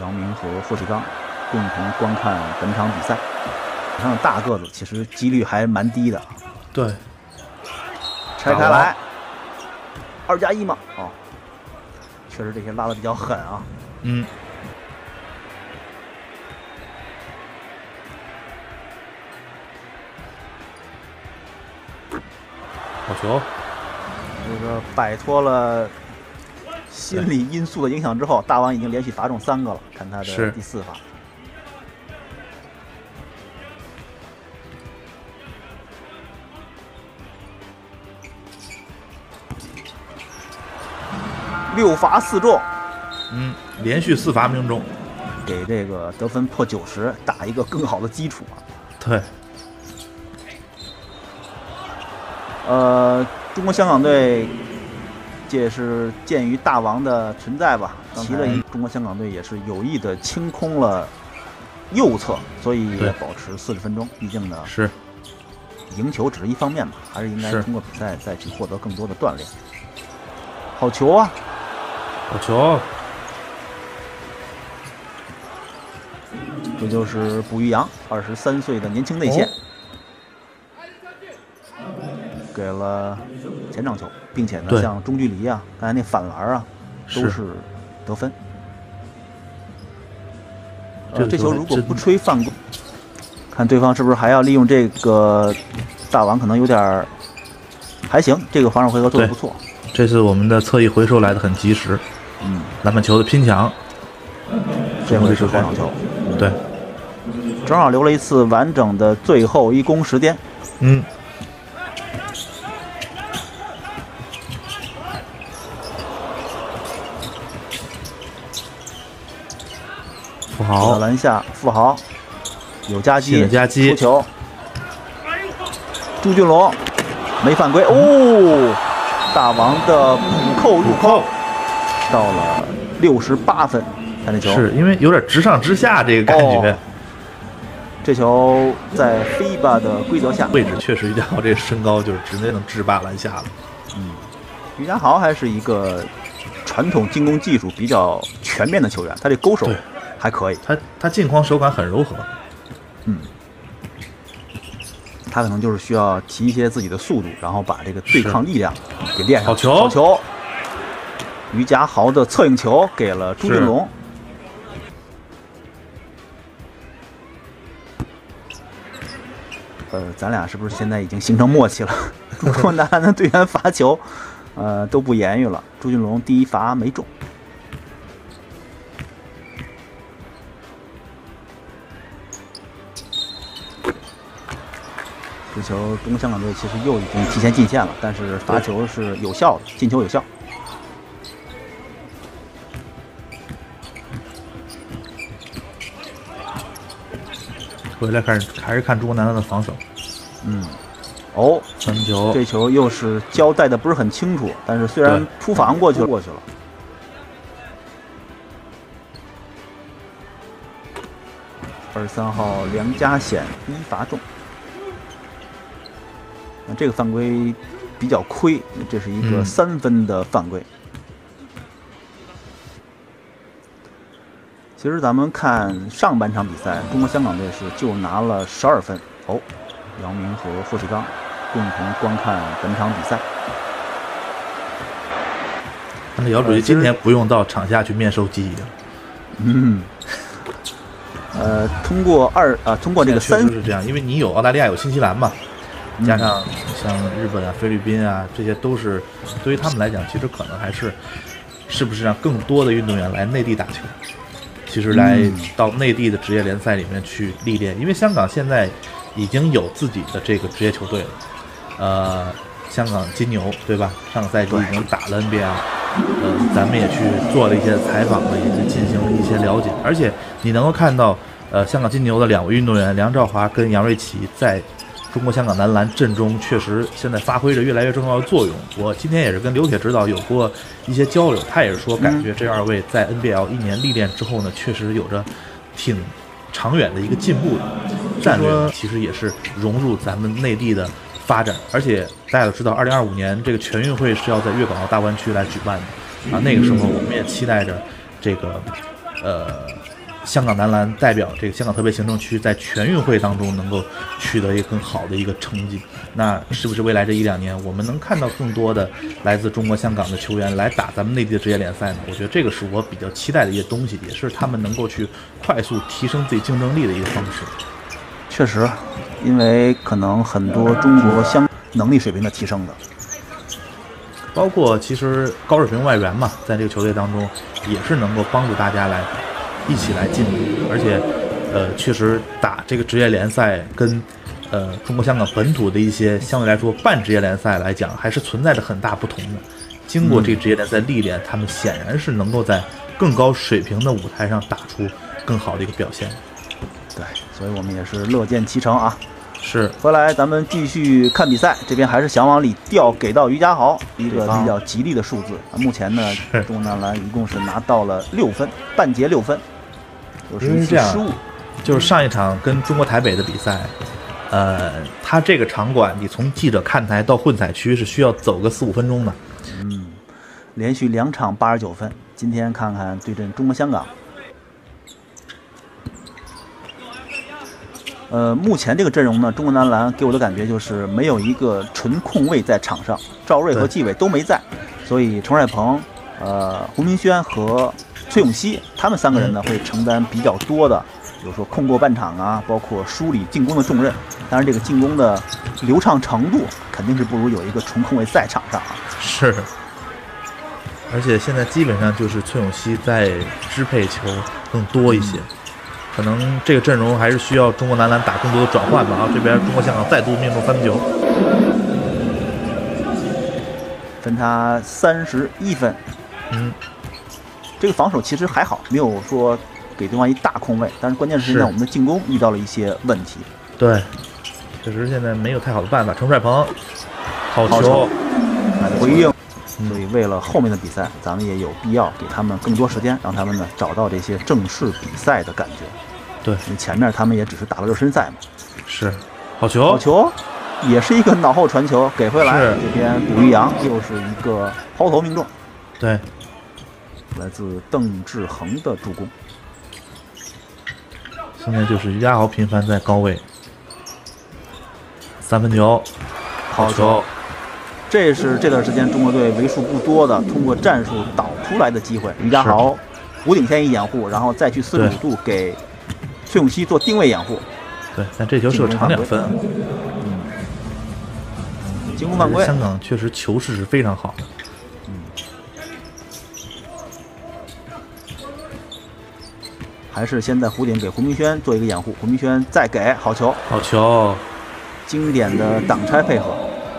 姚明和霍启刚共同观看本场比赛。场上大个子其实几率还蛮低的。对，拆开来，二加一嘛，哦，确实这些拉的比较狠啊。嗯。好球！这个摆脱了心理因素的影响之后，大王已经连续罚中三个了。看他的第四罚。六罚四中，嗯，连续四罚命中，给这个得分破九十打一个更好的基础啊。对，呃，中国香港队，这也是鉴于大王的存在吧，提了一中国香港队也是有意的清空了右侧，所以也保持四十分钟。毕竟呢，是赢球只是一方面嘛，还是应该通过比赛再去获得更多的锻炼。好球啊！好球！这就是卜玉阳，二十三岁的年轻内线，给了前场球，并且呢，像中距离啊，刚才那反篮啊，都是得分。这球如果不吹犯规，看对方是不是还要利用这个大王，可能有点还行。这个防守回合做的不错。这次我们的侧翼回收来的很及时。嗯，篮板球的拼抢，这回是后场球，对，正好留了一次完整的最后一攻时间。嗯，富豪篮下，富豪有夹击，夹击出球，朱俊龙没犯规哦，大王的补扣入扣。到了六十八分，看这球是因为有点直上直下这个感觉。这球在 FIBA 的规则下，位置确实于家豪这身高就是直接能制霸篮下了。嗯，于家豪还是一个传统进攻技术比较全面的球员，他这勾手还可以，他他镜框手感很柔和。嗯，他可能就是需要提一些自己的速度，然后把这个对抗力量给练上。好球！好球！于家豪的侧影球给了朱俊龙。呃，咱俩是不是现在已经形成默契了？中国男篮的队员罚球，呃，都不言语了。朱俊龙第一罚没中。这球，中国香港队其实又已经提前进线了，但是罚球是有效的，进球有效。回来开始，还是看中国男篮的防守。嗯，哦，传球，这球又是交代的不是很清楚，但是虽然突防过去了，过去了。二十三号梁家显一罚中，那这个犯规比较亏，这是一个三分的犯规。其实咱们看上半场比赛，中国香港队是就拿了十二分哦。姚明和霍启刚共同观看本场比赛。那姚主席今天不用到场下去面授机宜了。嗯。呃，通过二啊，通过这个三是这样，因为你有澳大利亚，有新西兰嘛，加上像日本啊、菲律宾啊，这些都是对于他们来讲，其实可能还是是不是让更多的运动员来内地打球。其实来到内地的职业联赛里面去历练，因为香港现在已经有自己的这个职业球队了，呃，香港金牛对吧？上个赛季已经打了 NBA，呃，咱们也去做了一些采访呢，也是进行了一些了解，而且你能够看到，呃，香港金牛的两位运动员梁兆华跟杨瑞琪在。中国香港男篮阵中确实现在发挥着越来越重要的作用。我今天也是跟刘铁指导有过一些交流，他也是说感觉这二位在 NBL 一年历练之后呢，确实有着挺长远的一个进步的战略，其实也是融入咱们内地的发展。而且大家都知道，二零二五年这个全运会是要在粤港澳大湾区来举办的啊，那个时候我们也期待着这个呃香港男篮代表这个香港特别行政区在全运会当中能够取得一个更好的一个成绩。那是不是未来这一两年我们能看到更多的来自中国香港的球员来打咱们内地的职业联赛呢？我觉得这个是我比较期待的一些东西，也是他们能够去快速提升自己竞争力的一个方式。确实，因为可能很多中国香能力水平的提升的，包括其实高水平外援嘛，在这个球队当中也是能够帮助大家来。一起来进步，而且，呃，确实打这个职业联赛跟，呃，中国香港本土的一些相对来说半职业联赛来讲，还是存在着很大不同的。经过这个职业联赛历练，他们显然是能够在更高水平的舞台上打出更好的一个表现。对，所以我们也是乐见其成啊。是，回来咱们继续看比赛，这边还是想往里调，给到于家豪一个比较吉利的数字。目前呢，中国男篮一共是拿到了六分，半节六分。因为这样，就是上一场跟中国台北的比赛，呃，他这个场馆，你从记者看台到混采区是需要走个四五分钟的。嗯，连续两场八十九分，今天看看对阵中国香港。呃，目前这个阵容呢，中国男篮给我的感觉就是没有一个纯控卫在场上，赵睿和纪伟都没在，所以程帅鹏、呃，胡明轩和。崔永熙他们三个人呢，会承担比较多的，比如说控过半场啊，包括梳理进攻的重任。当然，这个进攻的流畅程度肯定是不如有一个纯控卫在场上啊。是，而且现在基本上就是崔永熙在支配球更多一些，可能这个阵容还是需要中国男篮打更多的转换吧。啊，这边中国香港再度命中三分球，分差三十一分。嗯。这个防守其实还好，没有说给对方一大空位，但是关键是现在我们的进攻遇到了一些问题。对，确实现在没有太好的办法。程帅鹏，好球，回应。所以为了后面的比赛，咱们也有必要给他们更多时间，让他们呢找到这些正式比赛的感觉。对，因为前面他们也只是打了热身赛嘛。是，好球，好球，也是一个脑后传球给回来。这边卜玉阳又是一个抛投命中。对。来自邓志恒的助攻，现在就是压豪频繁在高位，三分球，好球！这是这段时间中国队为数不多的通过战术导出来的机会。于家豪弧顶先一掩护，然后再去四十五度给崔永熙做定位掩护。对，但这球是个长两分。嗯，进攻犯规。香港确实球势是非常好。还是先在弧顶给胡明轩做一个掩护，胡明轩再给好球，好球，经典的挡拆配合，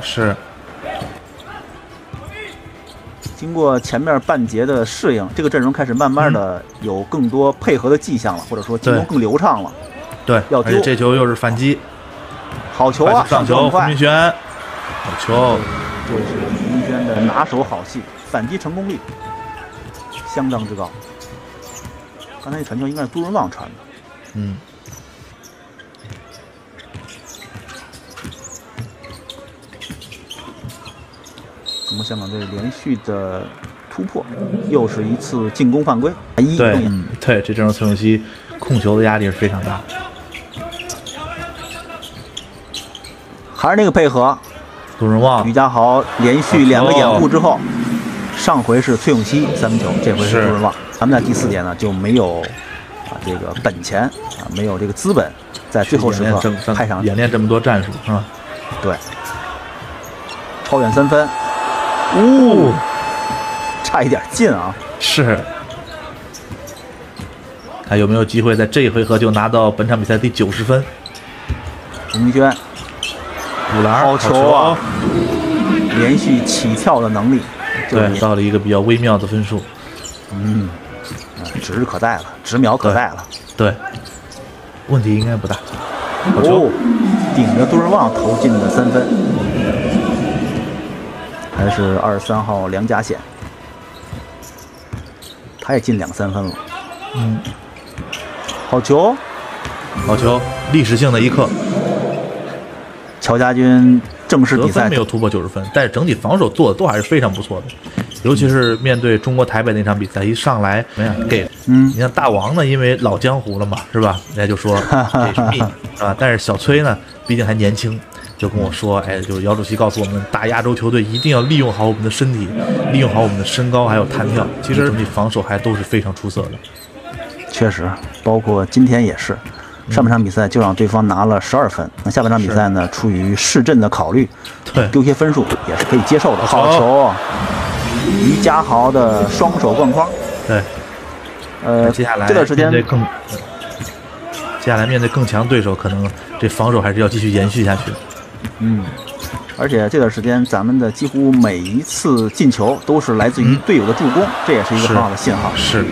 是。经过前面半节的适应，这个阵容开始慢慢的有更多配合的迹象了，或者说进攻更流畅了。对，要丢。这球又是反击，好球啊！上球，胡明轩，好球，这是胡明轩的拿手好戏，反击成功率相当之高。刚才那传球应该是杜润旺传的，嗯。中国香港队连续的突破，又是一次进攻犯规。一对，对，这阵容崔永熙控球的压力是非常大。还是那个配合，杜润旺、于家豪连续两个掩护之后，上回是崔永熙三分球，这回是杜润旺。他们在第四节呢就没有啊这个本钱啊没有这个资本，在最后时刻派上演练这么多战术是吧？对，超远三分，呜，差一点进啊！是，看有没有机会在这一回合就拿到本场比赛第九十分。胡明轩，补篮好球啊！连续起跳的能力，对，到了一个比较微妙的分数，嗯。指日可待了，指秒可待了。对，问题应该不大。哦，顶着杜润旺投进的三分，还是二十三号梁家显，他也进两三分了。嗯，好球，好球，历史性的一刻。乔家军正式比赛没有突破九十分，但是整体防守做的都还是非常不错的。尤其是面对中国台北那场比赛，一上来怎么样给？嗯你，像大王呢，因为老江湖了嘛，是吧？人家就说 这是命，是吧？但是小崔呢，毕竟还年轻，就跟我说，哎，就是姚主席告诉我们，打亚洲球队一定要利用好我们的身体，利用好我们的身高还有弹跳。其实整体防守还都是非常出色的。确实，包括今天也是，上半场比赛就让对方拿了十二分，那下半场比赛呢，出于市政的考虑，对，丢些分数也是可以接受的。好好球，于家豪的双手灌筐。对，呃，接下来这段时间面对更，接下来面对更强对手，可能这防守还是要继续延续下去。嗯，而且这段时间咱们的几乎每一次进球都是来自于队友的助攻，这也是一个是很好的信号。是，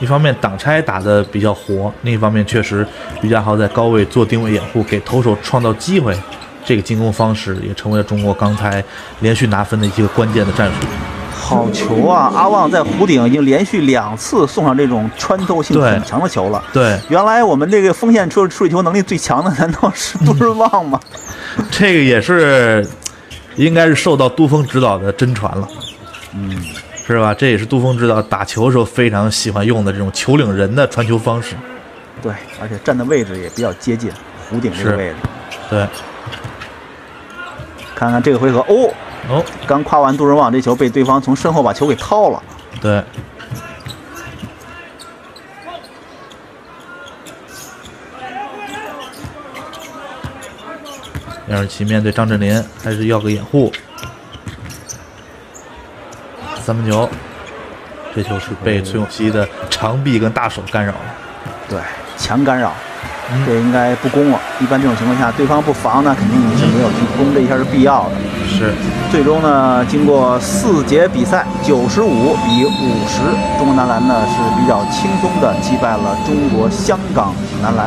一方面挡拆打得比较活，另一方面确实于家豪在高位做定位掩护，给投手创造机会，这个进攻方式也成为了中国刚才连续拿分的一个关键的战术。好球啊！阿旺在弧顶已经连续两次送上这种穿透性很强的球了。对，原来我们这个锋线处处理球能力最强的，难道是杜润旺吗？这个也是应该是受到杜峰指导的真传了，嗯，是吧？这也是杜峰指导打球时候非常喜欢用的这种球领人的传球方式。对，而且站的位置也比较接近弧顶这个位置。对，看看这个回合，哦，哦，刚夸完杜润旺，这球被对方从身后把球给掏了。对。杨尔奇面对张镇麟，还是要个掩护。三分球，这球是被崔永熙的长臂跟大手干扰了。对，强干扰，嗯这应该不攻了。一般这种情况下，对方不防呢，肯定你是没有去攻这一下是必要的。是，最终呢，经过四节比赛，九十五比五十，中国男篮呢是比较轻松的击败了中国香港男篮。